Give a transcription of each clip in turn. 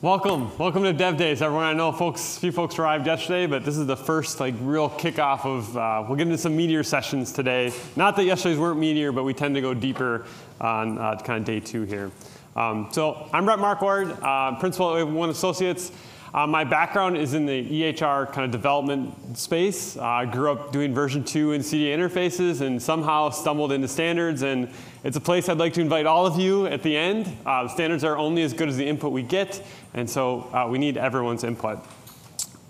Welcome, welcome to Dev Days, everyone. I know folks, a few folks arrived yesterday, but this is the first like real kickoff of. Uh, we'll get into some meteor sessions today. Not that yesterday's weren't meteor, but we tend to go deeper on uh, kind of day two here. Um, so I'm Brett Marquard, uh, principal at One Associates. Uh, my background is in the EHR kind of development space. Uh, I grew up doing version 2 in CDA interfaces and somehow stumbled into standards. And it's a place I'd like to invite all of you at the end. Uh, standards are only as good as the input we get, and so uh, we need everyone's input.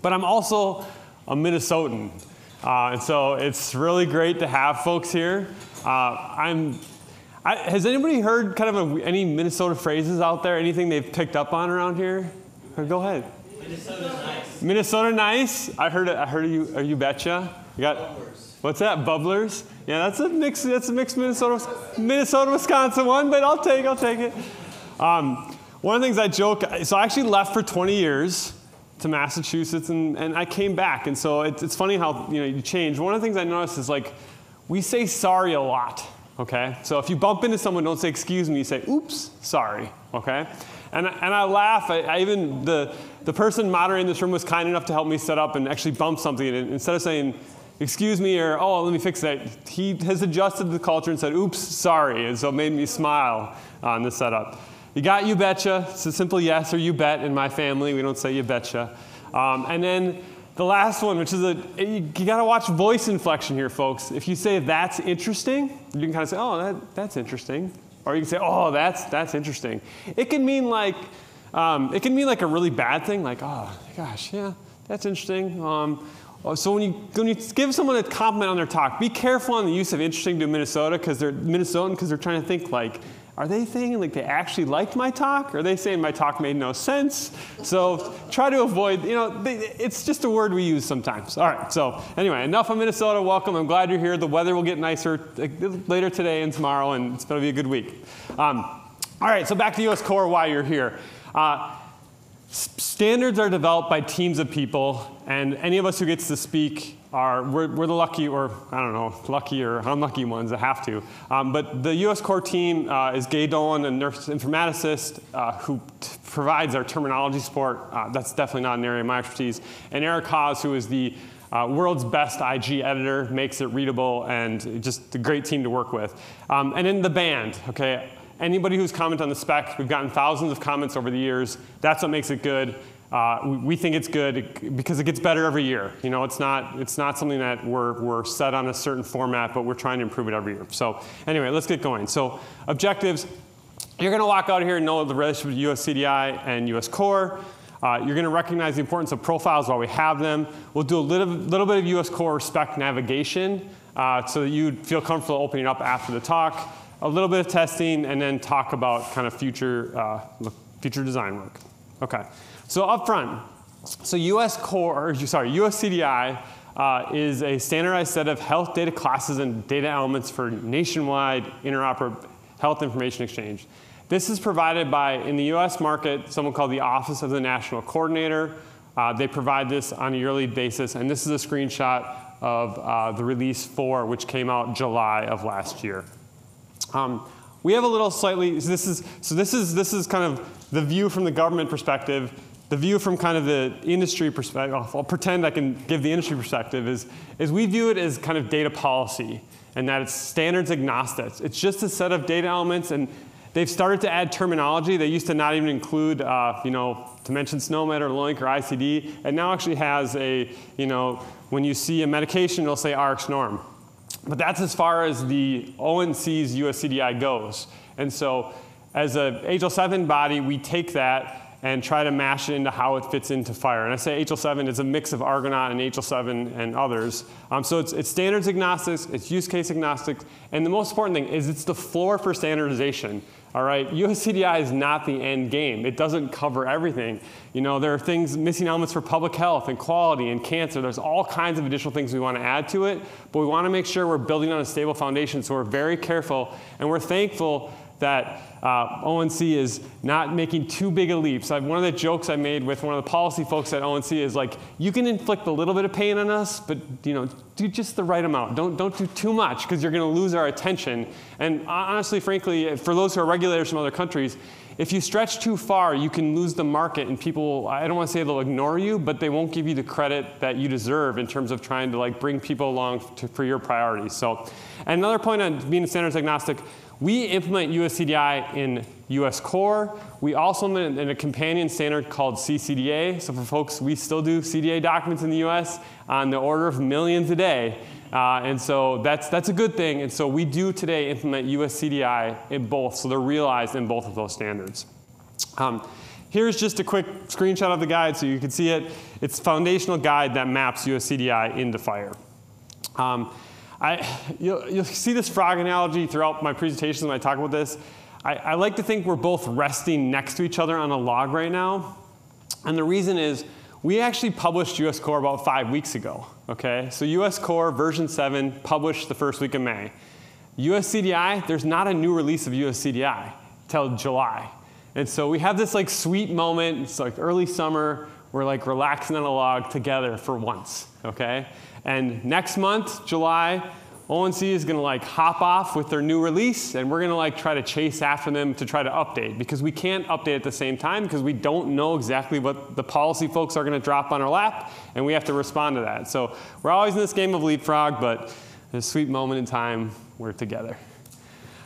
But I'm also a Minnesotan. Uh, and so it's really great to have folks here. Uh, I'm I, has anybody heard kind of a, any Minnesota phrases out there? Anything they've picked up on around here? Go ahead. Minnesota nice. Minnesota nice. I heard. I heard you. Are you betcha? You got. What's that? Bubblers. Yeah, that's a mix. That's a mixed Minnesota, Minnesota, Wisconsin one. But I'll take. I'll take it. Um, one of the things I joke. So I actually left for 20 years to Massachusetts, and, and I came back. And so it, it's funny how you know you change. One of the things I noticed is like we say sorry a lot. Okay. So if you bump into someone, don't say excuse me. You say oops, sorry. Okay. And, and I laugh. I, I, even the, the person moderating this room was kind enough to help me set up and actually bump something. And instead of saying, excuse me, or oh, let me fix that, he has adjusted the culture and said, oops, sorry. And so it made me smile on the setup. You got you betcha. It's a simple yes or you bet in my family. We don't say you betcha. Um, and then the last one, which is a, you, you got to watch voice inflection here, folks. If you say that's interesting, you can kind of say, oh, that, that's interesting. Or you can say, oh, that's, that's interesting. It can mean like, um, it can mean like a really bad thing, like, oh, gosh, yeah, that's interesting. Um, so when you, when you give someone a compliment on their talk, be careful on the use of interesting to Minnesota because they're Minnesotan because they're trying to think like, are they thinking like they actually liked my talk? Or are they saying my talk made no sense? So try to avoid, you know, it's just a word we use sometimes. All right, so anyway, enough of Minnesota. Welcome. I'm glad you're here. The weather will get nicer later today and tomorrow, and it's going to be a good week. Um, all right, so back to US Core, why you're here. Uh, standards are developed by teams of people, and any of us who gets to speak are, we're, we're, the lucky, or I don't know, lucky or unlucky ones that have to. Um, but the US core team uh, is Gay Dolan, a nurse informaticist uh, who provides our terminology support. Uh, that's definitely not an area of my expertise. And Eric Haas, who is the uh, world's best IG editor, makes it readable and just a great team to work with. Um, and in the band, okay, anybody who's commented on the spec, we've gotten thousands of comments over the years. That's what makes it good. Uh, we, we, think it's good because it gets better every year. You know, it's not, it's not something that we're, we're set on a certain format, but we're trying to improve it every year. So anyway, let's get going. So objectives, you're going to walk out here and know the relationship between US CDI and US Core. Uh, you're going to recognize the importance of profiles while we have them. We'll do a little, little bit of US Core spec navigation uh, so that you feel comfortable opening up after the talk. A little bit of testing, and then talk about kind of future, uh, future design work. Okay. So up front, so US Core, or, sorry, US CDI uh, is a standardized set of health data classes and data elements for nationwide interoperable health information exchange. This is provided by, in the US market, someone called the Office of the National Coordinator. Uh, they provide this on a yearly basis, and this is a screenshot of uh, the release 4, which came out July of last year. Um, we have a little slightly, so this is, so this is, this is kind of the view from the government perspective the view from kind of the industry perspective, I'll pretend I can give the industry perspective, is, is we view it as kind of data policy and that it's standards agnostic. It's just a set of data elements and they've started to add terminology. They used to not even include, uh, you know, to mention SNOMED or LOINC or ICD. It now actually has a, you know, when you see a medication, it'll say RxNorm. But that's as far as the ONC's USCDI goes. And so as a HL7 body, we take that and try to mash it into how it fits into FHIR. And I say HL7 is a mix of Argonaut and HL7 and others. Um, so it's, it's standards agnostic, it's use case agnostic, and the most important thing is it's the floor for standardization. All right, USCDI is not the end game. It doesn't cover everything. You know, there are things, missing elements for public health and quality and cancer. There's all kinds of additional things we want to add to it, but we want to make sure we're building on a stable foundation, so we're very careful, and we're thankful that uh, ONC is not making too big a leaps. one of the jokes I made with one of the policy folks at ONC is like, you can inflict a little bit of pain on us, but you know, do just the right amount. Don't, don't do too much because you're going to lose our attention. And honestly, frankly, for those who are regulators from other countries, if you stretch too far, you can lose the market, and people, I don't want to say they'll ignore you, but they won't give you the credit that you deserve in terms of trying to like bring people along to, for your priorities. So, another point on being standards agnostic, we implement USCDI in US Core. We also implement in a companion standard called CCDA. So for folks, we still do CDA documents in the US on the order of millions a day. Uh, and so that's, that's a good thing. And so we do today implement USCDI in both, so they're realized in both of those standards. Um, here's just a quick screenshot of the guide so you can see it. It's a foundational guide that maps USCDI into FHIR. Um, I, you'll, you'll, see this frog analogy throughout my presentations when I talk about this. I, I like to think we're both resting next to each other on a log right now. And the reason is we actually published US Core about five weeks ago. Okay, so US Core version 7 published the first week of May. USCDI, there's not a new release of USCDI till July. And so we have this like sweet moment, it's like early summer, we're like relaxing on a log together for once, okay? And next month, July, ONC is going to like hop off with their new release, and we're going to like try to chase after them to try to update because we can't update at the same time because we don't know exactly what the policy folks are going to drop on our lap, and we have to respond to that. So we're always in this game of leapfrog, but a sweet moment in time, we're together.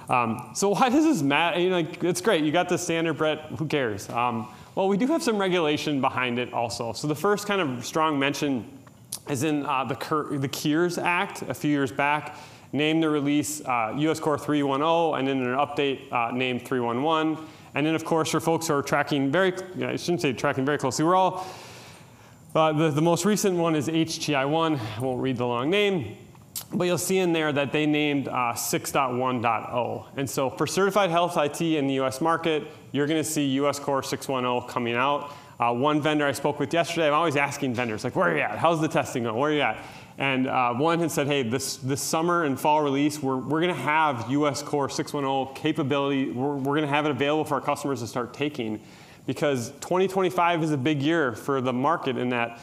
Um, so why does this matter? You know, like, it's great. You got the standard, Brett. Who cares? Um, well, we do have some regulation behind it also. So the first kind of strong mention is in uh, the, the Cures Act a few years back, named the release uh, US Core 310, and then an update uh, named 311. And then, of course, for folks who are tracking very, I shouldn't say tracking very closely, we're all, uh, the, the most recent one is HTI1. I won't read the long name. But you'll see in there that they named uh, 6.1.0. And so for certified health IT in the US market, you're going to see US Core 610 coming out. Uh, one vendor I spoke with yesterday, I'm always asking vendors, like, where are you at? How's the testing going? Where are you at? And uh, one had said, hey, this, this summer and fall release, we're, we're going to have US Core 610 capability. We're, we're going to have it available for our customers to start taking because 2025 is a big year for the market in that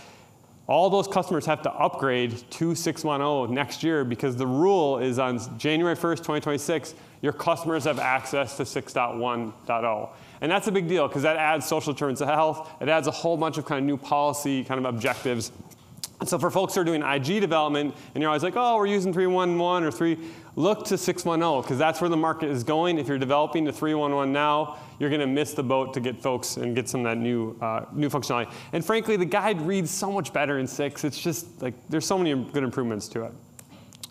all those customers have to upgrade to 610 next year because the rule is on January 1st, 2026, your customers have access to 6.1.0. And that's a big deal because that adds social determinants of health. It adds a whole bunch of kind of new policy kind of objectives. And so for folks who are doing IG development and you're always like, oh, we're using 311 or 3, look to 610 because that's where the market is going. If you're developing to 311 now, you're going to miss the boat to get folks and get some of that new, uh, new functionality. And frankly, the guide reads so much better in 6. It's just like there's so many good improvements to it.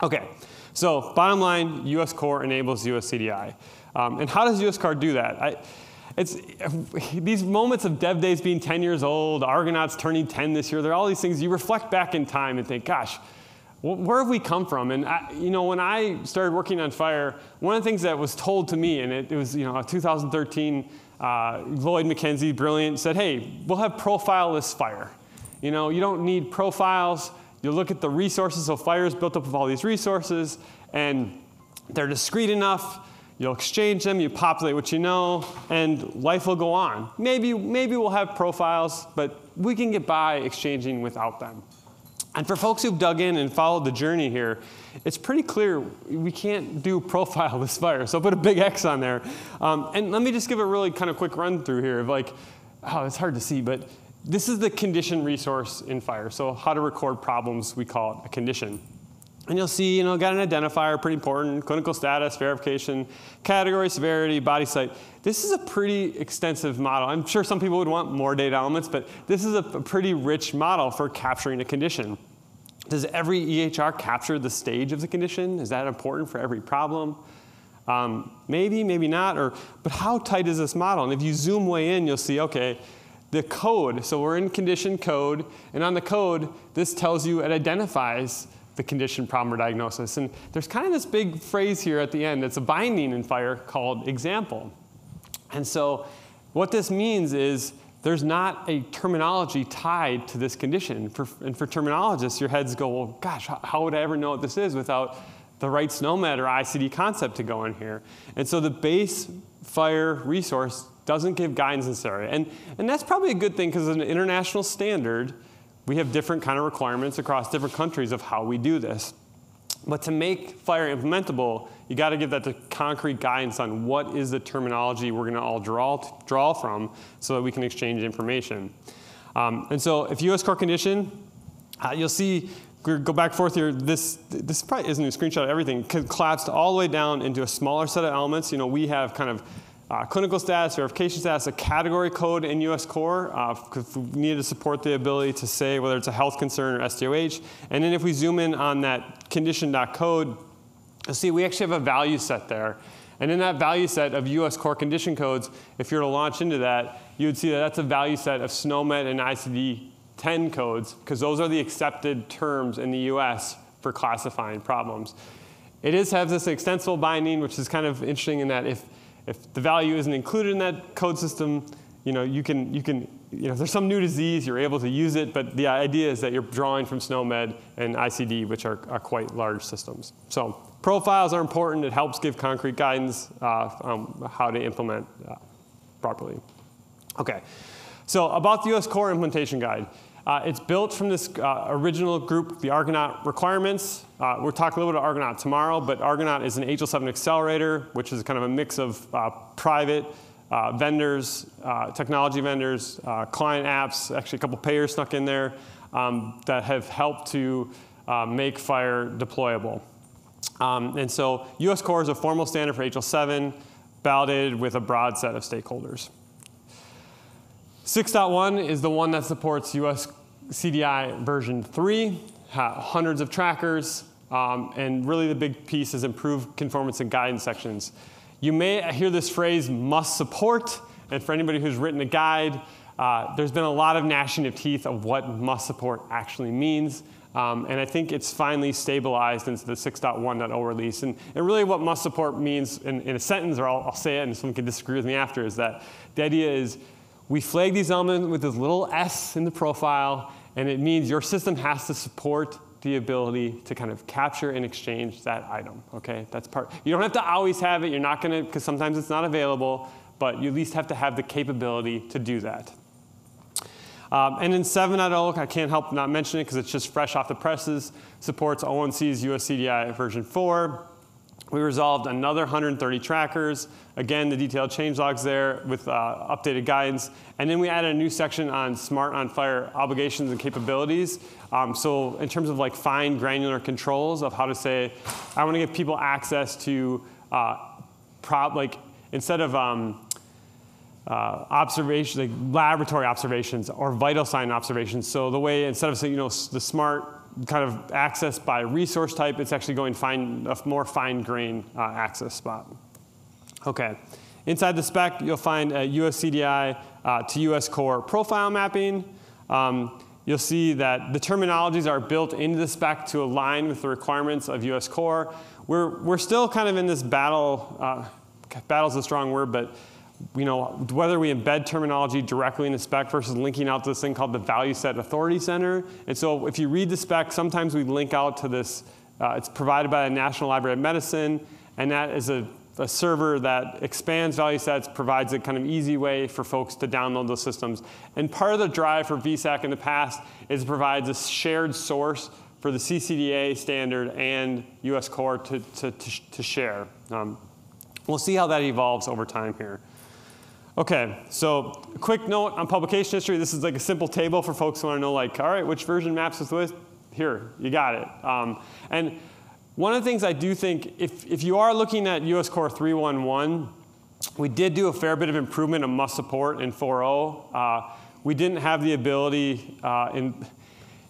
Okay, so bottom line, US Core enables US CDI. Um, and how does US Core do that? I, it's these moments of dev days being 10 years old, Argonauts turning 10 this year, there are all these things you reflect back in time and think, gosh, where have we come from? And I, you know, when I started working on FHIR, one of the things that was told to me, and it, it was you know 2013, uh, Lloyd McKenzie, brilliant, said, hey, we'll have profileless FHIR. You know, you don't need profiles. You look at the resources. So FHIR is built up of all these resources, and they're discrete enough You'll exchange them, you populate what you know, and life will go on. Maybe, maybe we'll have profiles, but we can get by exchanging without them. And for folks who've dug in and followed the journey here, it's pretty clear we can't do profile this FHIR. So I'll put a big X on there. Um, and let me just give a really kind of quick run through here of like, oh, it's hard to see, but this is the condition resource in FHIR. So how to record problems, we call it a condition. And you'll see, you know, got an identifier, pretty important, clinical status, verification, category, severity, body site. This is a pretty extensive model. I'm sure some people would want more data elements, but this is a, pretty rich model for capturing a condition. Does every EHR capture the stage of the condition? Is that important for every problem? Um, maybe, maybe not, or, but how tight is this model? And if you zoom way in, you'll see, okay, the code, so we're in condition code, and on the code, this tells you, it identifies the condition, problem, or diagnosis. And there's kind of this big phrase here at the end that's a binding in FHIR called example. And so what this means is there's not a terminology tied to this condition. For, and for terminologists, your heads go, well, gosh, how, would I ever know what this is without the right SNOMED or ICD concept to go in here? And so the base FHIR resource doesn't give guidance in this area. And, and that's probably a good thing because it's an international standard we have different kind of requirements across different countries of how we do this. But to make FHIR implementable, you got to give that the concrete guidance on what is the terminology we're going to all draw, draw from so that we can exchange information. Um, and so if US core condition, uh, you'll see, go back forth here, this, this probably isn't a screenshot of everything, collapsed all the way down into a smaller set of elements. You know, we have kind of uh, clinical status, verification status, a category code in US core, because uh, we needed to support the ability to say whether it's a health concern or SDOH. And then if we zoom in on that condition.code, you'll see we actually have a value set there. And in that value set of US core condition codes, if you were to launch into that, you would see that that's a value set of SNOMED and ICD-10 codes, because those are the accepted terms in the US for classifying problems. It is has this extensible binding, which is kind of interesting in that if if the value isn't included in that code system, you know, you can, you can, you know, if there's some new disease, you're able to use it, but the idea is that you're drawing from SNOMED and ICD, which are, are quite large systems. So profiles are important. It helps give concrete guidance uh, on how to implement uh, properly. Okay, so about the US Core Implementation Guide. Uh, it's built from this uh, original group, the Argonaut requirements. Uh, we'll talk a little bit about Argonaut tomorrow, but Argonaut is an HL7 accelerator, which is kind of a mix of uh, private uh, vendors, uh, technology vendors, client apps, actually a couple payers snuck in there um, that have helped to make FHIR deployable. Um, and so US Core is a formal standard for HL7, validated with a broad set of stakeholders. 6.1 is the one that supports US CDI version 3, hundreds of trackers, um, and really the big piece is improved conformance and guidance sections. You may hear this phrase, must support, and for anybody who's written a guide, uh, there's been a lot of gnashing of teeth of what must support actually means. Um, and I think it's finally stabilized into the 6.1.0 release. And, and, really what must support means in, in a sentence, or I'll, I'll, say it and someone can disagree with me after, is that the idea is we flag these elements with this little s in the profile, and it means your system has to support the ability to kind of capture and exchange that item, okay? That's part. You don't have to always have it. You're not going to, because sometimes it's not available, but you at least have to have the capability to do that. Um, and in 7.0, I can't help not mention it because it's just fresh off the presses, supports ONC's USCDI version 4. We resolved another 130 trackers. Again, the detailed change changelogs there with uh, updated guidance. And then we added a new section on SMART on FHIR obligations and capabilities. Um, so in terms of like fine granular controls of how to say, I want to give people access to uh, prob like instead of um, uh, observations, like laboratory observations or vital sign observations. So the way instead of saying, you know, the smart kind of access by resource type, it's actually going find a more fine grain uh, access spot. Okay. Inside the spec, you'll find a US CDI uh, to US core profile mapping. Um, you'll see that the terminologies are built into the spec to align with the requirements of US core. We're, we're still kind of in this battle, uh, battle's a strong word, but you know, whether we embed terminology directly in the spec versus linking out to this thing called the Value Set Authority Center. And so if you read the spec, sometimes we link out to this, uh, it's provided by the National Library of Medicine, and that is a, a server that expands value sets, provides a kind of easy way for folks to download those systems. And part of the drive for VSAC in the past is it provides a shared source for the CCDA standard and US core to, to, to, to share. Um, we'll see how that evolves over time here. Okay, so quick note on publication history. This is like a simple table for folks who want to know, like, all right, which version maps with this? Here, you got it. Um, and one of the things I do think, if, if you are looking at US Core 311, we did do a fair bit of improvement on must support in 4.0. Uh, we didn't have the ability uh, in,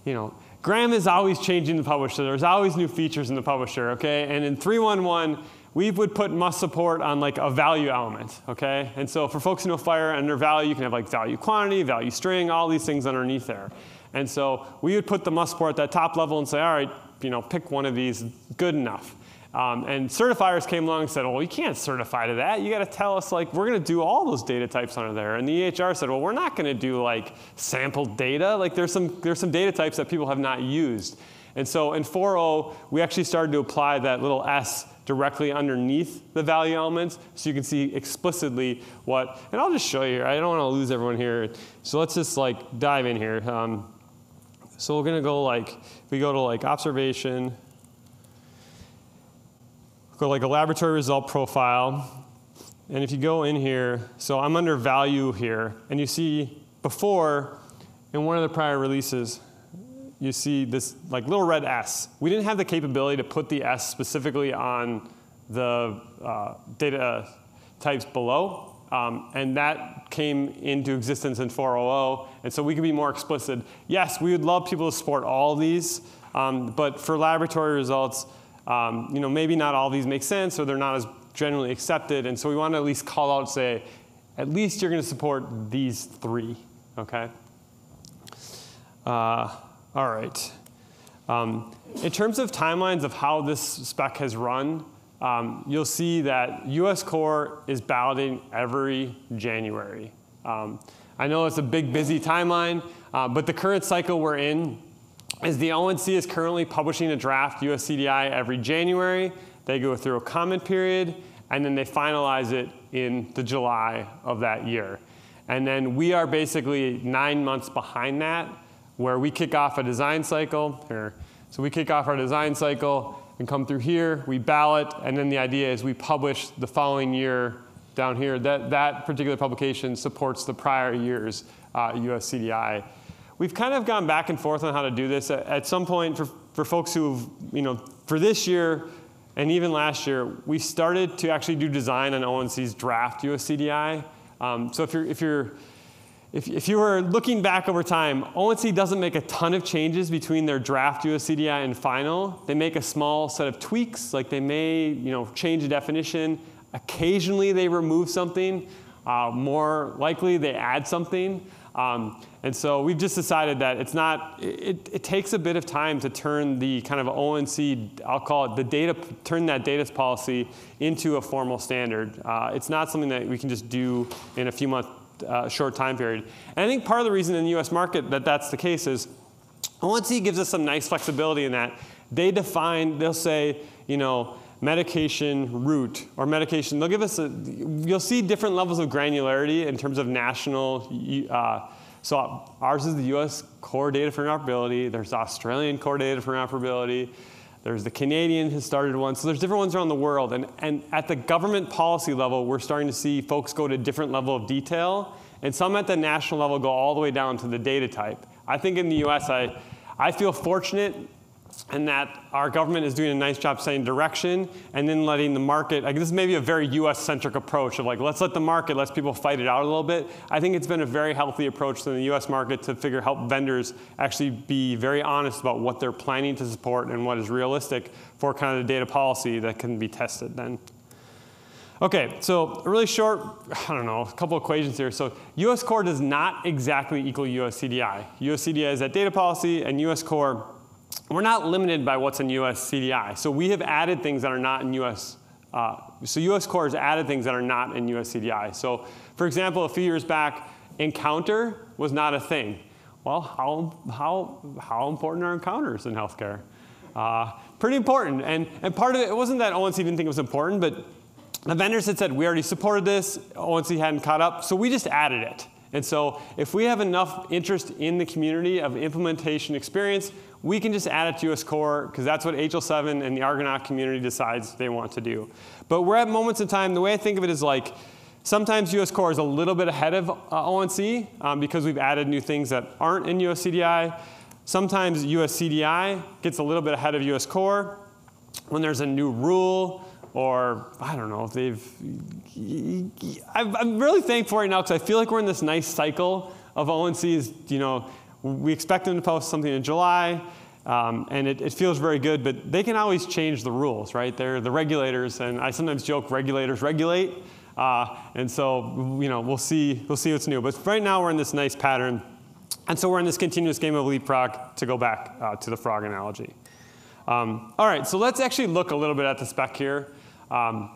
you know, Graham is always changing the publisher. There's always new features in the publisher, okay? And in 311, we would put must support on like a value element, okay? And so for folks who know FHIR under value, you can have like value quantity, value string, all these things underneath there. And so we would put the must support at that top level and say, all right, you know, pick one of these, good enough. Um, and certifiers came along and said, well, you can't certify to that. You got to tell us, like, we're going to do all those data types under there. And the EHR said, well, we're not going to do, like, sampled data. Like, there's some, there's some data types that people have not used. And so in 4.0, we actually started to apply that little S directly underneath the value elements so you can see explicitly what, and I'll just show you here. I don't want to lose everyone here. So let's just like dive in here. Um, so we're going to go like, we go to like observation. go like a laboratory result profile. And if you go in here, so I'm under value here, and you see before in one of the prior releases, you see this like little red S. We didn't have the capability to put the S specifically on the uh, data types below, um, and that came into existence in 4.0.0, and so we could be more explicit. Yes, we would love people to support all these, um, but for laboratory results, um, you know, maybe not all these make sense or they're not as generally accepted, and so we want to at least call out, say, at least you're going to support these three, okay? Uh, all right. Um, in terms of timelines of how this spec has run, um, you'll see that US Core is balloting every January. Um, I know it's a big, busy timeline, uh, but the current cycle we're in is the ONC is currently publishing a draft US CDI every January. They go through a comment period, and then they finalize it in the July of that year. And then we are basically nine months behind that, where we kick off a design cycle here. So we kick off our design cycle, and come through here, we ballot, and then the idea is we publish the following year down here. That, that particular publication supports the prior year's uh, US CDI. We've kind of gone back and forth on how to do this. At, at some point, for, for folks who've, you know, for this year and even last year, we started to actually do design on ONC's draft USCDI. Um, so if you're, if you're if, if you were looking back over time, ONC doesn't make a ton of changes between their draft USCDI and final. They make a small set of tweaks, like they may you know, change a definition. Occasionally they remove something. Uh, more likely they add something. Um, and so we've just decided that it's not, it, it, takes a bit of time to turn the kind of ONC, I'll call it the data, turn that data policy into a formal standard. Uh, it's not something that we can just do in a few months uh, short time period. And I think part of the reason in the US market that that's the case is ONC gives us some nice flexibility in that they define, they'll say, you know, medication route or medication, they'll give us a, you'll see different levels of granularity in terms of national, uh, so ours is the US core data for interoperability, there's Australian core data for interoperability, there's the Canadian has started one. So there's different ones around the world. And, and at the government policy level, we're starting to see folks go to different level of detail. And some at the national level go all the way down to the data type. I think in the US, I, I feel fortunate and that our government is doing a nice job setting direction and then letting the market, like this is maybe a very US-centric approach of like, let's let the market, let's people fight it out a little bit. I think it's been a very healthy approach in the US market to figure, help vendors actually be very honest about what they're planning to support and what is realistic for kind of the data policy that can be tested then. Okay, so a really short, I don't know, a couple equations here. So US core does not exactly equal US CDI. US CDI is that data policy and US core we're not limited by what's in US CDI. So we have added things that are not in US, uh, so US Core has added things that are not in US CDI. So for example, a few years back, encounter was not a thing. Well, how, how, how important are encounters in healthcare? Uh, pretty important. And, and part of it, it wasn't that ONC didn't think it was important, but the vendors had said, we already supported this, ONC hadn't caught up, so we just added it. And so if we have enough interest in the community of implementation experience, we can just add it to US Core because that's what HL7 and the Argonaut community decides they want to do. But we're at moments in time, the way I think of it is like, sometimes US Core is a little bit ahead of uh, ONC um, because we've added new things that aren't in US CDI. Sometimes US CDI gets a little bit ahead of US Core when there's a new rule or I don't know if they've. I'm really thankful right now because I feel like we're in this nice cycle of ONCs, you know, we expect them to post something in July, um, and it, it, feels very good, but they can always change the rules, right? They're the regulators, and I sometimes joke regulators regulate. Uh, and so, you know, we'll see, we'll see what's new. But right now, we're in this nice pattern. And so we're in this continuous game of leapfrog to go back uh, to the frog analogy. Um, all right, so let's actually look a little bit at the spec here. Um,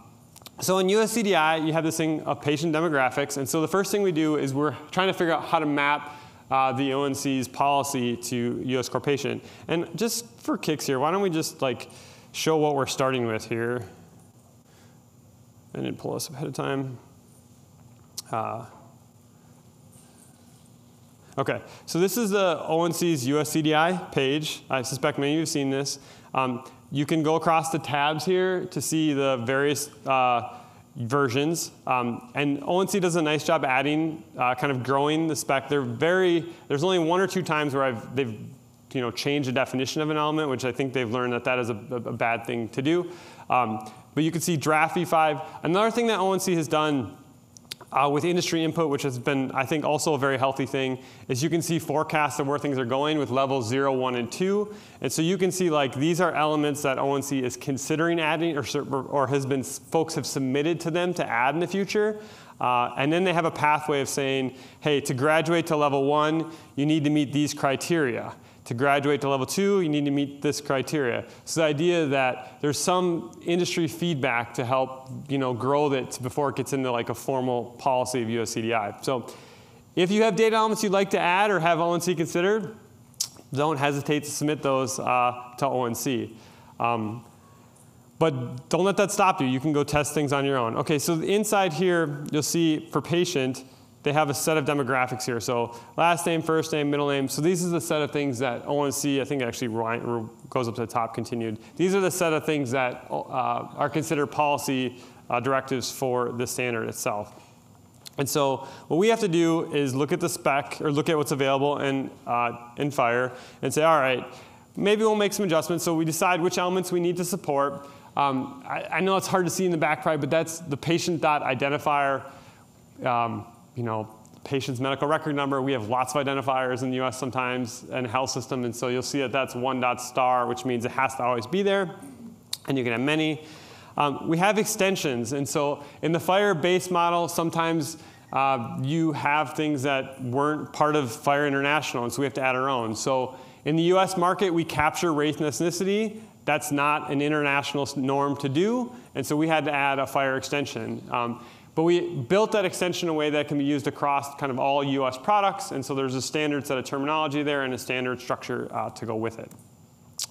so in USCDI, you have this thing of patient demographics. And so the first thing we do is we're trying to figure out how to map uh, the ONC's policy to US core patient. And just for kicks here, why don't we just like show what we're starting with here. I didn't pull this ahead of time. Uh, okay, so this is the ONC's USCDI page. I suspect many of you have seen this. Um, you can go across the tabs here to see the various uh, versions. Um, and ONC does a nice job adding, uh, kind of growing the spec. They're very, there's only one or two times where I've, they've you know, changed the definition of an element, which I think they've learned that that is a, a bad thing to do. Um, but you can see draft v5. Another thing that ONC has done uh, with industry input, which has been, I think, also a very healthy thing, is you can see forecasts of where things are going with levels 0, 1, and 2. And so you can see like these are elements that ONC is considering adding or, or has been, folks have submitted to them to add in the future. Uh, and then they have a pathway of saying, hey, to graduate to level 1, you need to meet these criteria. To graduate to level two, you need to meet this criteria. So the idea that there's some industry feedback to help you know, grow it before it gets into like a formal policy of USCDI. So if you have data elements you'd like to add or have ONC considered, don't hesitate to submit those uh, to ONC. Um, but don't let that stop you. You can go test things on your own. Okay, so inside here, you'll see for patient, they have a set of demographics here. So last name, first name, middle name. So these are the set of things that ONC, I think actually goes up to the top continued. These are the set of things that uh, are considered policy uh, directives for the standard itself. And so what we have to do is look at the spec or look at what's available in, uh, in FHIR and say, all right, maybe we'll make some adjustments. So we decide which elements we need to support. Um, I, I, know it's hard to see in the back but that's the patient.identifier. Um, you know, patient's medical record number. We have lots of identifiers in the US sometimes and health system, and so you'll see that that's one dot star, which means it has to always be there, and you can have many. Um, we have extensions, and so in the FHIR base model, sometimes uh, you have things that weren't part of FHIR International, and so we have to add our own. So in the US market, we capture race and ethnicity. That's not an international norm to do, and so we had to add a FHIR extension. Um, but we built that extension in a way that can be used across kind of all US products, and so there's a standard set of terminology there and a standard structure uh, to go with it.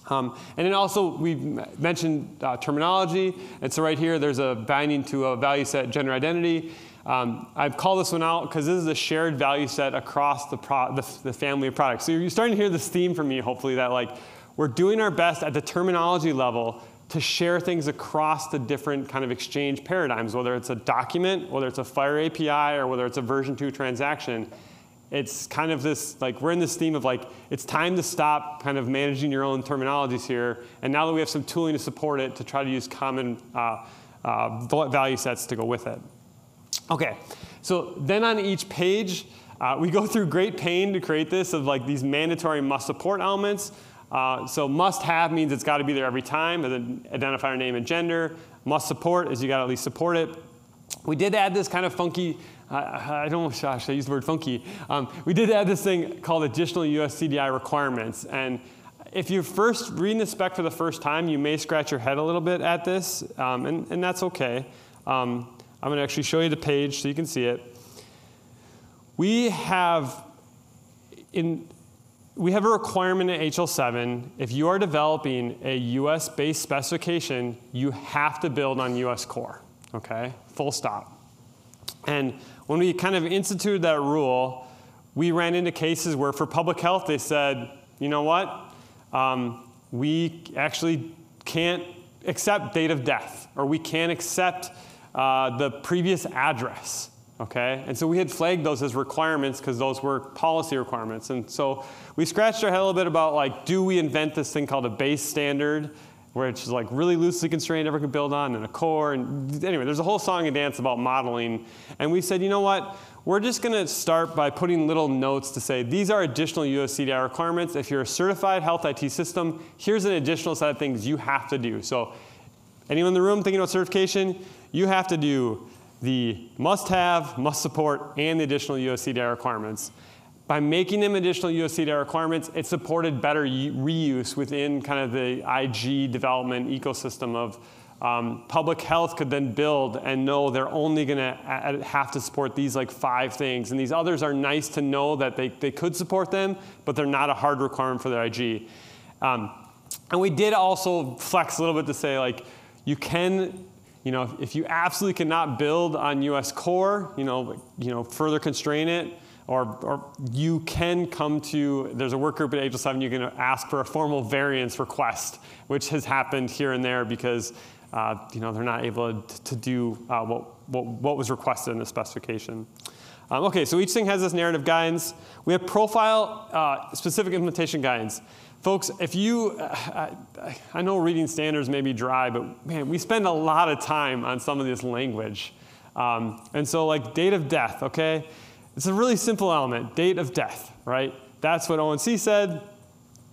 Um, and then also we mentioned uh, terminology, and so right here there's a binding to a value set gender identity. Um, I've called this one out because this is a shared value set across the, the, the family of products. So you're starting to hear this theme from me, hopefully, that like we're doing our best at the terminology level to share things across the different kind of exchange paradigms, whether it's a document, whether it's a FHIR API, or whether it's a version 2 transaction. It's kind of this, like, we're in this theme of like, it's time to stop kind of managing your own terminologies here. And now that we have some tooling to support it, to try to use common uh, uh, value sets to go with it. Okay, so then on each page, uh, we go through great pain to create this of like these mandatory must support elements. Uh, so must have means it's got to be there every time, and then identifier name and gender. Must support is you got to at least support it. We did add this kind of funky, uh, I don't, gosh, I used the word funky. Um, we did add this thing called additional US CDI requirements. And if you're first reading the spec for the first time, you may scratch your head a little bit at this, um, and, and that's okay. Um, I'm going to actually show you the page so you can see it. We have, in we have a requirement in HL7. If you are developing a US based specification, you have to build on US core, okay? Full stop. And when we kind of instituted that rule, we ran into cases where for public health they said, you know what? Um, we actually can't accept date of death, or we can't accept uh, the previous address. Okay? And so we had flagged those as requirements because those were policy requirements. And so we scratched our head a little bit about like, do we invent this thing called a base standard, which is like really loosely constrained, everyone can build on, and a core. And anyway, there's a whole song and dance about modeling. And we said, you know what? We're just going to start by putting little notes to say these are additional US CDI requirements. If you're a certified health IT system, here's an additional set of things you have to do. So anyone in the room thinking about certification, you have to do the must have, must support, and the additional US CDI requirements. By making them additional US CDI requirements, it supported better reuse within kind of the IG development ecosystem of um, public health could then build and know they're only going to have to support these like five things. And these others are nice to know that they, they could support them, but they're not a hard requirement for their IG. Um, and we did also flex a little bit to say like, you can you know, if you absolutely cannot build on US core, you know, you know, further constrain it. or, or you can come to, there's a work group at HL7, you can ask for a formal variance request, which has happened here and there because uh, you know, they're not able to, to do uh, what, what, what, was requested in the specification. Um, okay, so each thing has this narrative guidance. We have profile uh, specific implementation guidance. Folks, if you, uh, I, I know reading standards may be dry, but man, we spend a lot of time on some of this language. Um, and so like date of death, okay? It's a really simple element, date of death, right? That's what ONC said.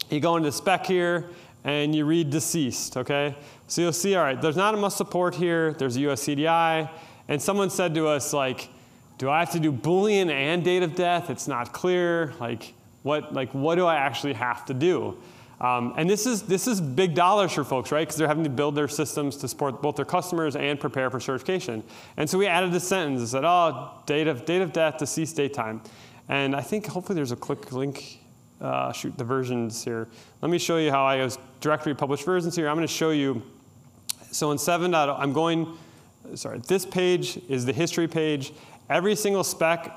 You go into spec here and you read deceased, okay? So you'll see, all right, there's not enough support here. There's a US CDI. And someone said to us, like, do I have to do Boolean and date of death? It's not clear. Like, what, like, what do I actually have to do? Um, and this is, this is big dollars for folks, right? Because they're having to build their systems to support both their customers and prepare for certification. And so we added a sentence that said, oh, date of, date of death, deceased date time. And I think hopefully there's a quick link, uh, shoot the versions here. Let me show you how I use directory published versions here. I'm going to show you, so in 7.0, I'm going, sorry, this page is the history page. Every single spec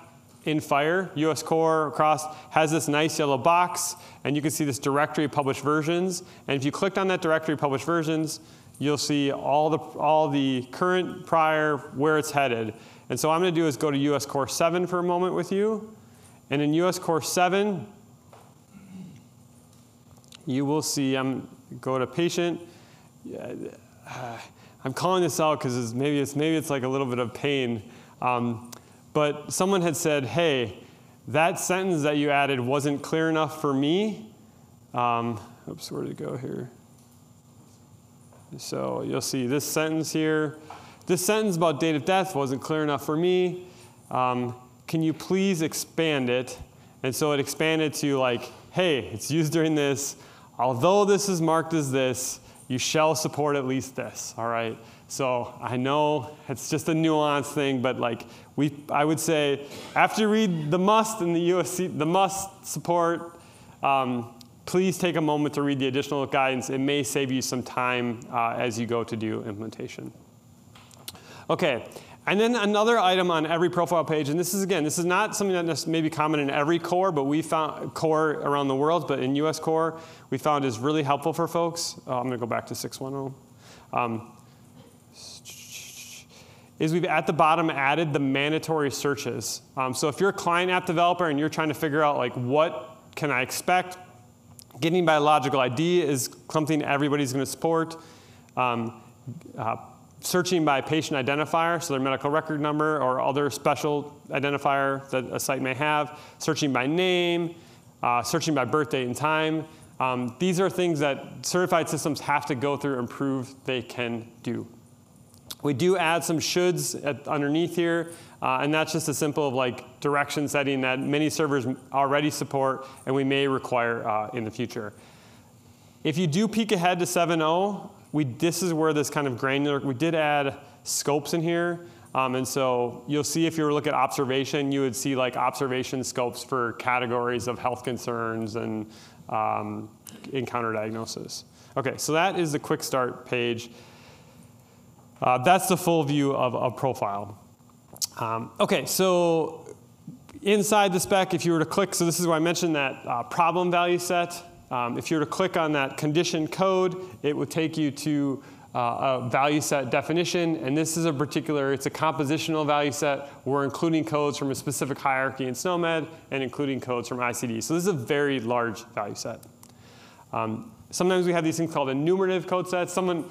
in FHIR, US Core across, has this nice yellow box, and you can see this directory published versions. And if you clicked on that directory published versions, you'll see all the, all the current, prior, where it's headed. And so what I'm going to do is go to US Core 7 for a moment with you. And in US Core 7, you will see, I'm go to patient. I'm calling this out because maybe it's, maybe it's like a little bit of pain. Um, but someone had said, hey, that sentence that you added wasn't clear enough for me. Um, oops, where did it go here? So you'll see this sentence here. This sentence about date of death wasn't clear enough for me. Um, can you please expand it? And so it expanded to like, hey, it's used during this. Although this is marked as this, you shall support at least this, all right? So I know it's just a nuance thing, but like we, I would say after you read the must and the USC, the must support, um, please take a moment to read the additional guidance. It may save you some time uh, as you go to do implementation. Okay, and then another item on every profile page, and this is again, this is not something that may be common in every core, but we found core around the world, but in US core, we found is really helpful for folks. Oh, I'm gonna go back to 610. Um, is we've at the bottom added the mandatory searches. Um, so if you're a client app developer and you're trying to figure out like what can I expect, getting by logical ID is something everybody's going to support. Um, uh, searching by patient identifier, so their medical record number or other special identifier that a site may have, searching by name, uh, searching by birth date and time. Um, these are things that certified systems have to go through and prove they can do. We do add some shoulds at, underneath here, uh, and that's just a simple of like direction setting that many servers already support and we may require uh, in the future. If you do peek ahead to 7.0, we, this is where this kind of granular, we did add scopes in here. Um, and so you'll see if you were to look at observation, you would see like observation scopes for categories of health concerns and um, encounter diagnosis. Okay, so that is the quick start page. Uh, that's the full view of a profile. Um, okay, so inside the spec, if you were to click, so this is where I mentioned that uh, problem value set. Um, if you were to click on that condition code, it would take you to uh, a value set definition, and this is a particular, it's a compositional value set. We're including codes from a specific hierarchy in SNOMED and including codes from ICD. So this is a very large value set. Um, sometimes we have these things called enumerative code sets. Someone,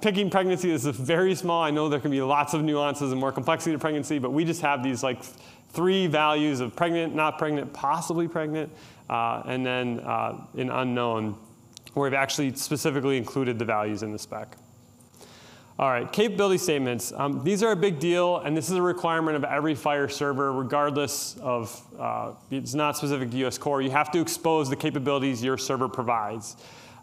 picking pregnancy is a very small. I know there can be lots of nuances and more complexity to pregnancy, but we just have these like three values of pregnant, not pregnant, possibly pregnant, uh, and then uh, an unknown, where we've actually specifically included the values in the spec. All right, capability statements. Um, these are a big deal, and this is a requirement of every FHIR server, regardless of, uh, it's not specific to US Core. You have to expose the capabilities your server provides.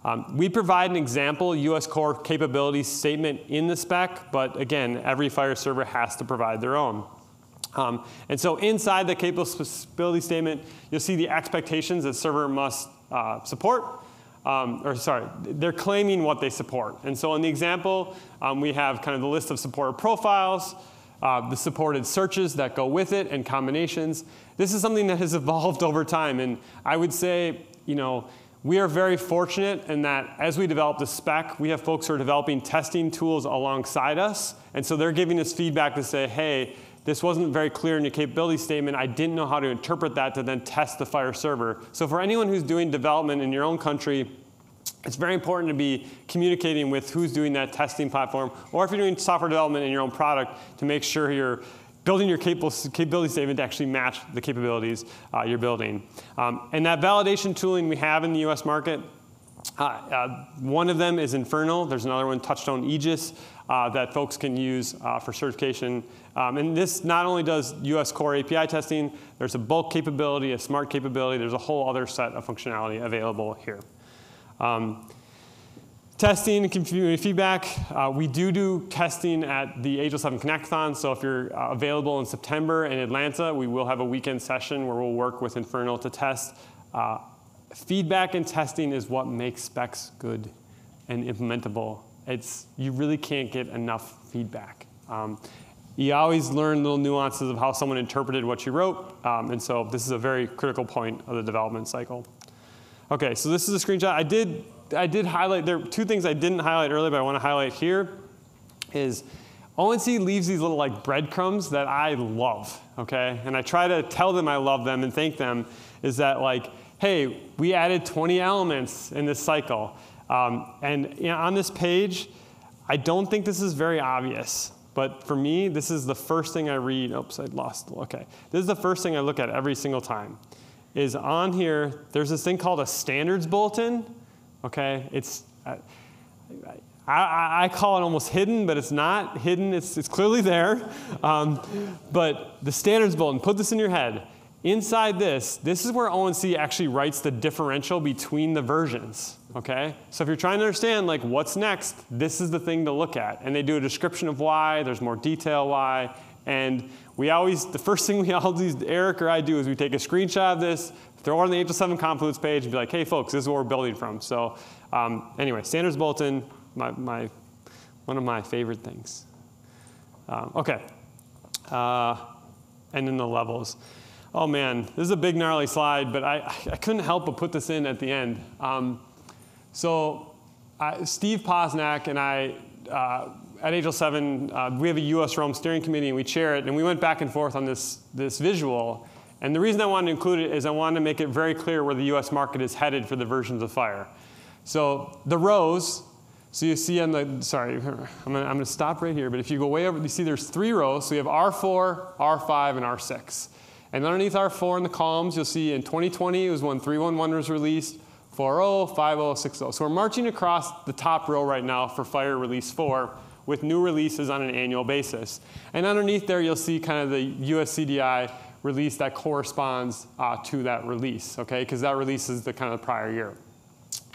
Um, we provide an example US Core capability statement in the spec, but again, every FHIR server has to provide their own. Um, and so inside the capability statement, you'll see the expectations that server must uh, support. Um, or sorry, they're claiming what they support. And so in the example, um, we have kind of the list of supported profiles. uh, the supported searches that go with it and combinations. This is something that has evolved over time, and I would say, you know, we are very fortunate in that as we develop the spec, we have folks who are developing testing tools alongside us, and so they're giving us feedback to say, hey, this wasn't very clear in your capability statement. I didn't know how to interpret that to then test the FHIR server. So for anyone who's doing development in your own country, it's very important to be communicating with who's doing that testing platform, or if you're doing software development in your own product, to make sure you're building your capability statement to actually match the capabilities uh, you're building. Um, and that validation tooling we have in the US market, uh, uh, one of them is Inferno. There's another one, Touchstone Aegis, uh, that folks can use uh, for certification. Um, and this not only does US core API testing, there's a bulk capability, a smart capability, there's a whole other set of functionality available here. Um, testing and community feedback. Uh, we do do testing at the HL7 Connectathon, so if you're uh, available in September in Atlanta, we will have a weekend session where we'll work with Inferno to test. Uh, feedback and testing is what makes specs good and implementable. It's, you really can't get enough feedback. Um, you always learn little nuances of how someone interpreted what you wrote, um, and so this is a very critical point of the development cycle. Okay, so this is a screenshot. I did, I did highlight, there are two things I didn't highlight earlier, but I want to highlight here is ONC leaves these little like breadcrumbs that I love, okay? And I try to tell them I love them and thank them is that like, hey, we added 20 elements in this cycle. Um, and you know, on this page, I don't think this is very obvious. But for me, this is the first thing I read. Oops, I lost. Okay. This is the first thing I look at every single time is on here, there's this thing called a standards bulletin. Okay, it's, I, I, I call it almost hidden, but it's not hidden, it's, it's clearly there. Um, but the standards bulletin, put this in your head. Inside this, this is where ONC actually writes the differential between the versions, okay? So if you're trying to understand like what's next, this is the thing to look at. And they do a description of why, there's more detail why, and we always, the first thing we all do, Eric or I do, is we take a screenshot of this, throw it on the HL7 Confluence page, and be like, hey, folks, this is what we're building from. So um, anyway, standards bulletin, my, my, one of my favorite things. Um, okay. Uh, and then the levels. Oh man, this is a big gnarly slide, but I, I couldn't help but put this in at the end. Um, so I, Steve Posnack and I uh, at HL7, uh, we have a US Realm steering committee and we chair it, and we went back and forth on this, this visual. And the reason I wanted to include it is I wanted to make it very clear where the US market is headed for the versions of FHIR. So the rows, so you see on the, sorry, I'm I'm gonna stop right here, but if you go way over, you see there's three rows. So you have R4, R5, and R6. And underneath R4 in the columns, you'll see in 2020 it was when 311 was released, 4.0, 5.0, 6.0. So we're marching across the top row right now for FHIR Release 4 with new releases on an annual basis. And underneath there, you'll see kind of the US CDI release that corresponds uh, to that release, okay? Because that release is the kind of prior year.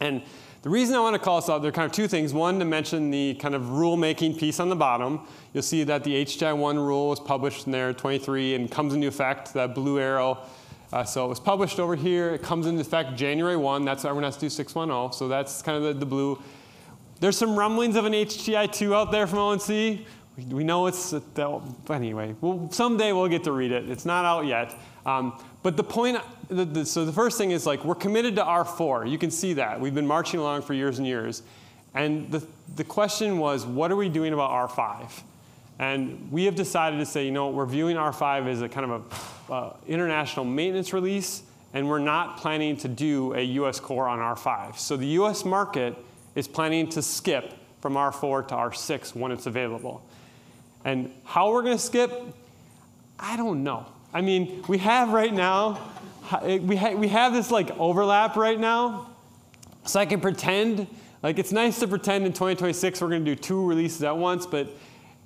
And the reason I want to call this out, there are kind of two things. One, to mention the kind of rulemaking piece on the bottom. You'll see that the HTI-1 rule was published in there 23 and comes into effect, that blue arrow. Uh, so it was published over here. It comes into effect January 1. That's everyone has to do 610. So that's kind of the, the blue. There's some rumblings of an HTI-2 out there from ONC. We, know it's, anyway, well, someday we'll get to read it. It's not out yet. Um, but the point, the, the, so the first thing is like, we're committed to R4. You can see that. We've been marching along for years and years. And the, the question was, what are we doing about R5? And we have decided to say, you know, we're viewing R5 as a kind of a uh, international maintenance release, and we're not planning to do a US core on R5. So the US market is planning to skip from R4 to R6 when it's available. And how we're going to skip, I don't know. I mean, we have right now, we, ha we have this like overlap right now. So I can pretend, like it's nice to pretend in 2026 we're going to do two releases at once, but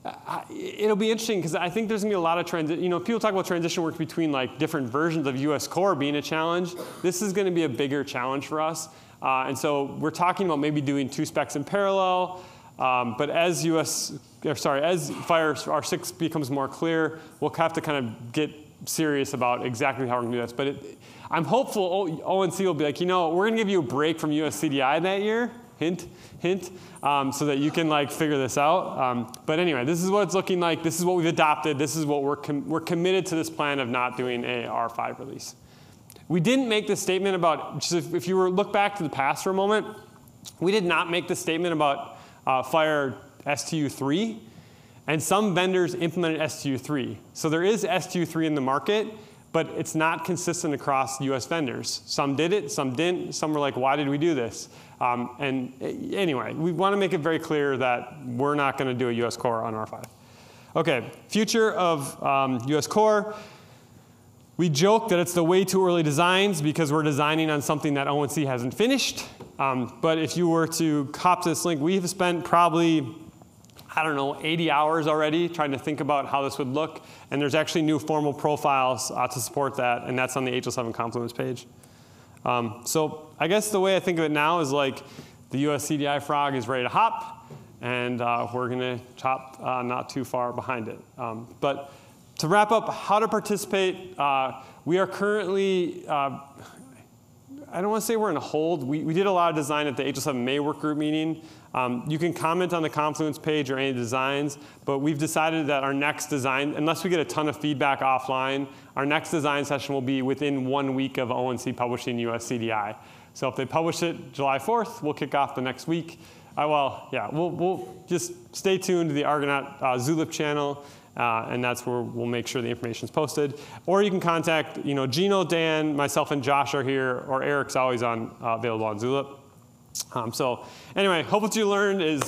uh, it'll be interesting because I think there's going to be a lot of transition. You know, people talk about transition work between like different versions of US core being a challenge. This is going to be a bigger challenge for us. Uh, and so we're talking about maybe doing two specs in parallel. Um, but as US, or sorry, as FHIR R6 becomes more clear, we'll have to kind of get serious about exactly how we're going to do this. But it, I'm hopeful ONC will be like, you know, we're going to give you a break from USCDI that year. hint, hint, um, so that you can like figure this out. Um, but anyway, this is what it's looking like. This is what we've adopted. This is what we're, com we're committed to this plan of not doing a R5 release. We didn't make this statement about, if, if you were look back to the past for a moment, we did not make the statement about uh, FHIR STU3, and some vendors implemented STU3. So there is STU3 in the market, but it's not consistent across US vendors. Some did it, some didn't. Some were like, why did we do this? Um, and eh, anyway, we want to make it very clear that we're not going to do a US core on R5. Okay, future of um, US core. We joke that it's the way too early designs because we're designing on something that ONC hasn't finished. Um, but if you were to cop this link, we've spent probably I don't know, 80 hours already trying to think about how this would look. And there's actually new formal profiles uh, to support that, and that's on the HL7 Confluence page. Um, so I guess the way I think of it now is like the US CDI frog is ready to hop, and uh, we're going to chop uh, not too far behind it. Um, but to wrap up, how to participate, uh, we are currently uh, I don't want to say we're in a hold. We, we did a lot of design at the HL7 May work group meeting. Um, you can comment on the Confluence page or any designs, but we've decided that our next design, unless we get a ton of feedback offline, our next design session will be within one week of ONC publishing US CDI. So if they publish it July 4th, we'll kick off the next week. Uh, well, yeah, we'll, we'll just stay tuned to the Argonaut uh, Zulip channel. Uh, and that's where we'll make sure the information is posted. Or you can contact, you know, Gino, Dan, myself, and Josh are here, or Eric's always on uh, available on Zulip. Um, so anyway, hope what you learned is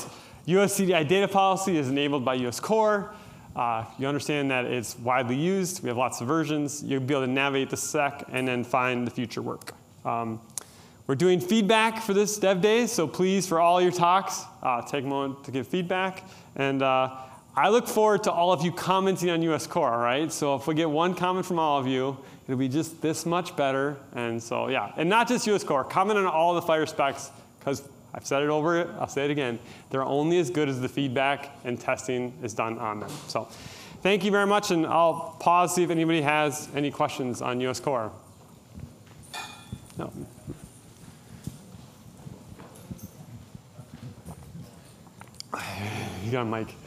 US CDI data policy is enabled by US Core. Uh, you understand that it's widely used. We have lots of versions. You'll be able to navigate the spec and then find the future work. Um, we're doing feedback for this Dev Day, so please, for all your talks, uh, take a moment to give feedback. And uh, I look forward to all of you commenting on US Core, right? So if we get one comment from all of you, it'll be just this much better. And so, yeah, and not just US Core, comment on all the FHIR specs, because I've said it over, I'll say it again. They're only as good as the feedback and testing is done on them. So thank you very much, and I'll pause, see if anybody has any questions on US Core. No. You got a mic.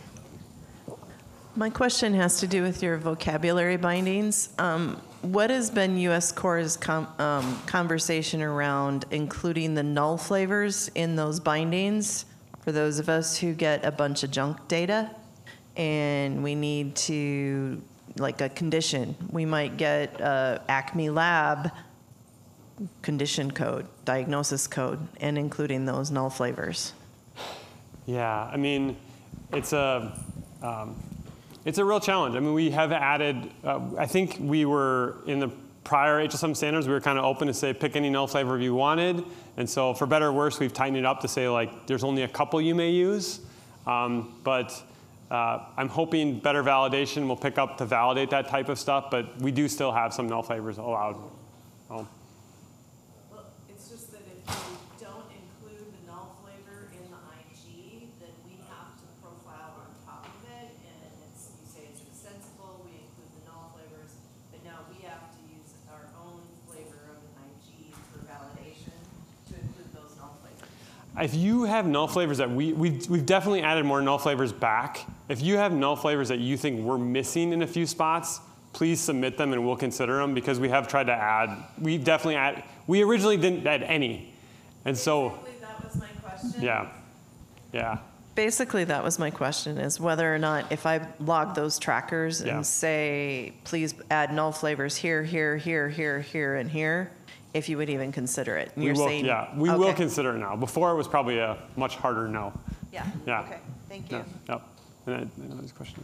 My question has to do with your vocabulary bindings. Um, what has been US Core's com um, conversation around including the null flavors in those bindings for those of us who get a bunch of junk data and we need to, like a condition, we might get a Acme Lab condition code, diagnosis code, and including those null flavors? Yeah, I mean, it's a, um, it's a real challenge. I mean, we have added, uh, I think we were in the prior HL7 standards, we were kind of open to say pick any null flavor you wanted. And so for better or worse, we've tightened it up to say like there's only a couple you may use. Um, but uh, I'm hoping better validation will pick up to validate that type of stuff, but we do still have some null flavors allowed. Um, it's just that if you don't include the null flavor in the IG, then we have to profile on top of it, and it's, you say it's extensible, we include the null flavors, but now we have to use our own flavor of the IG for validation to include those null flavors. If you have null flavors that we, we've, we've definitely added more null flavors back. If you have null flavors that you think we're missing in a few spots, please submit them and we'll consider them because we have tried to add, we definitely add, we originally didn't add any. And so. Basically, that was my question. Yeah, yeah. Basically, that was my question, is whether or not if I log those trackers and Yeah. say, please add null flavors here, here, here, here, here, and here, if you would even consider it. We you're will, saying, yeah, we will okay. consider it now. Before it was probably a much harder no. Yeah. Yeah. Okay, thank Yeah, you. Yep. And I, I know there's a question.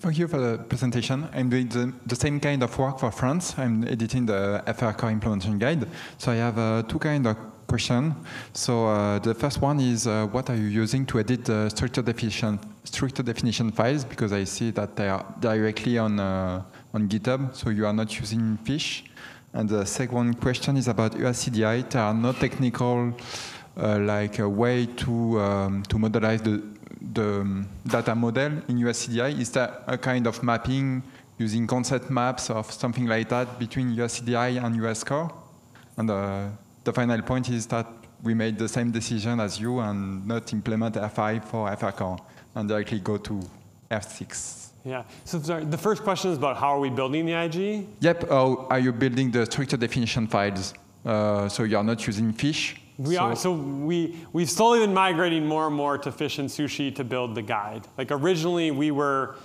Thank you for the presentation. I'm doing the, the same kind of work for France. I'm editing the FR Core Implementation Guide. So I have uh, two kind of questions. So uh, the first one is, uh, what are you using to edit the structure definition, structure definition files? Because I see that they are directly on, uh, on GitHub, so you are not using FSH. And the second question is about USCDI. There are no technical uh, like a way to um, to modelize the the um, data model in USCDI? Is there a kind of mapping using concept maps or something like that between USCDI and US Core? And uh, the final point is that we made the same decision as you and not implement F5 for FR core and directly go to R6. Yeah. So sorry, the first question is about how are we building the IG? Yep. How are you building the structure definition files? Uh, so you are not using FSH. We so are. So we we've slowly been migrating more and more to FSH and sushi to build the guide. Like originally we were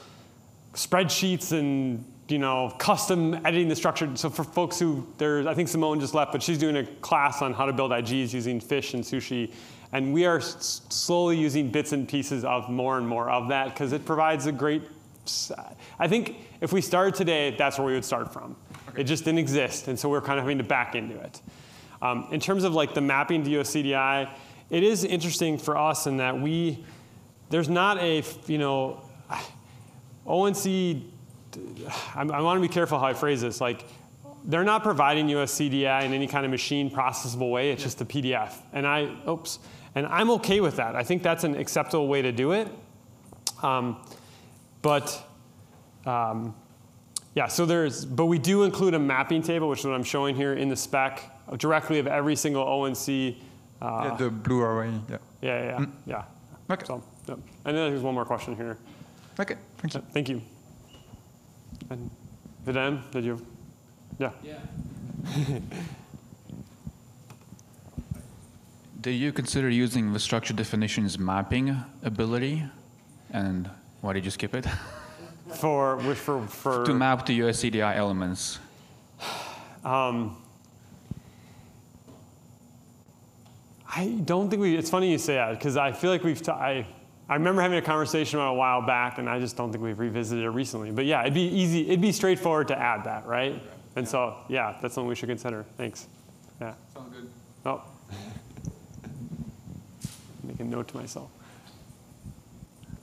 spreadsheets and you know custom editing the structure. So for folks who there's I think Simone just left, but she's doing a class on how to build IGs using FSH and sushi. And we are s- slowly using bits and pieces of more and more of that because it provides a great. I think if we started today, that's where we would start from. It just didn't exist, and so we're kind of having to back into it. Um, in terms of like the mapping to USCDI, it is interesting for us in that we, there's not a, you know, ONC, I, I want to be careful how I phrase this. Like, they're not providing USCDI in any kind of machine processable way. It's just a PDF. And I, oops, and I'm okay with that. I think that's an acceptable way to do it. Um, but um, yeah, so there's, but we do include a mapping table, which is what I'm showing here in the spec, directly of every single ONC. Uh, yeah, the blue array. Yeah. yeah, yeah, yeah. Okay. So, yep. and then there's one more question here. Okay. Thank you. Thank you. And Vidam, did you? Yeah. Yeah. Do you consider using the structure definitions mapping ability? And why did you skip it? For for for to map to USCDI elements. Um, I don't think we. It's funny you say that because I feel like we've. T- I I remember having a conversation about a while back, and I just don't think we've revisited it recently. But yeah, it'd be easy. It'd be straightforward to add that, right? And so yeah, that's something we should consider. Thanks. Yeah. Sounds good. Oh. Make a note to myself.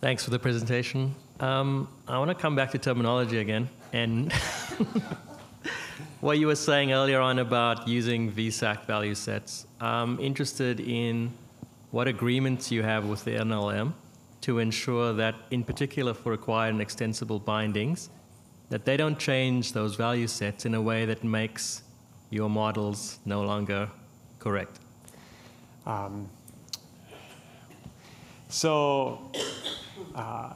Thanks for the presentation. Um, I want to come back to terminology again and what you were saying earlier on about using VSAC value sets. I'm interested in what agreements you have with the NLM to ensure that, in particular for required and extensible bindings, that they don't change those value sets in a way that makes your models no longer correct. Um, so uh,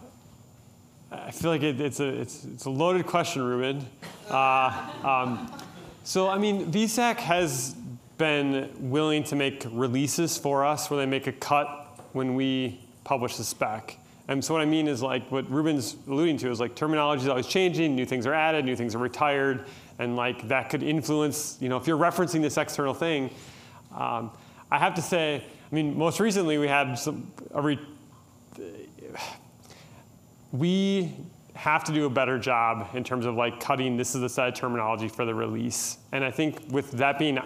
I feel like it, it's, a, it's, it's a loaded question, Ruben. Uh, um, so, I mean, VSAC has been willing to make releases for us where they make a cut when we publish the spec. And so what I mean is like what Ruben's alluding to is like terminology is always changing, new things are added, new things are retired, and like that could influence, you know, if you're referencing this external thing, um, I have to say, I mean, most recently we had some, a re- we have to do a better job in terms of like cutting this is the set of terminology for the release. And I think with that being,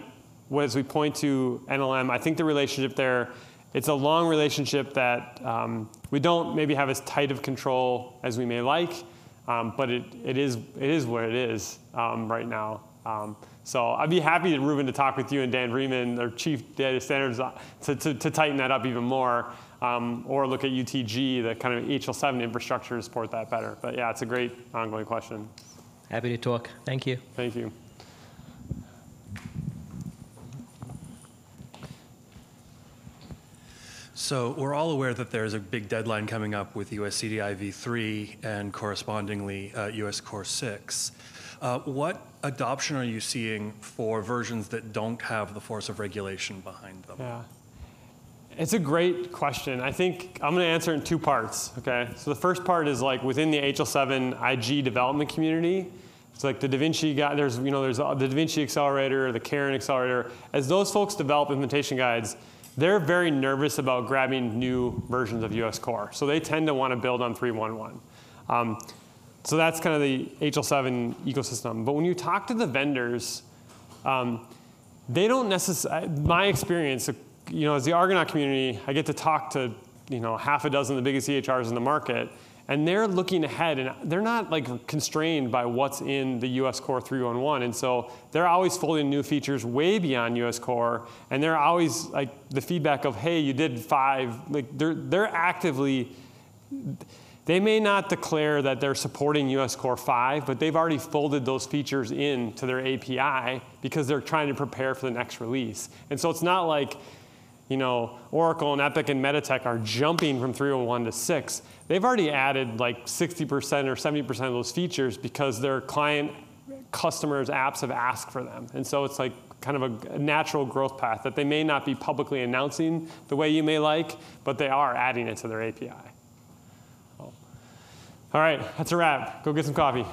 as we point to NLM, I think the relationship there, it's a long relationship that um, we don't maybe have as tight of control as we may like, um, but it, it, is, it is what it is um, right now. Um, so I'd be happy, to, Ruben, to talk with you and Dan Freeman, their chief data standards, uh, to, to, to tighten that up even more um, or look at UTG, the kind of HL7 infrastructure to support that better. But yeah, it's a great ongoing question. Happy to talk. Thank you. Thank you. So we're all aware that there's a big deadline coming up with US CDI v3 and correspondingly uh, US Core 6. Uh, what adoption are you seeing for versions that don't have the force of regulation behind them? Yeah. It's a great question. I think I'm going to answer in two parts. Okay. So the first part is like within the HL7 IG development community. It's like the DaVinci guy. There's you know there's the DaVinci Accelerator, the CARIN Accelerator. As those folks develop implementation guides, they're very nervous about grabbing new versions of US Core. So they tend to want to build on 3.1.1. Um, so that's kind of the HL7 ecosystem. But when you talk to the vendors, um, they don't necessarily. My experience you know, as the Argonaut community, I get to talk to, you know, half a dozen of the biggest EHRs in the market, and they're looking ahead, and they're not like constrained by what's in the US Core 311, and so they're always folding new features way beyond US Core, and they're always like the feedback of, hey, you did five, like they're they're actively They may not declare that they're supporting US Core 5, but they've already folded those features into their API because they're trying to prepare for the next release. And so it's not like, you know, Oracle and Epic and Meditech are jumping from 301 to 6. They've already added like 60% or 70% of those features because their client customers' apps have asked for them. And so it's like kind of a, natural growth path that they may not be publicly announcing the way you may like, but they are adding it to their API. All right, that's a wrap. Go get some coffee.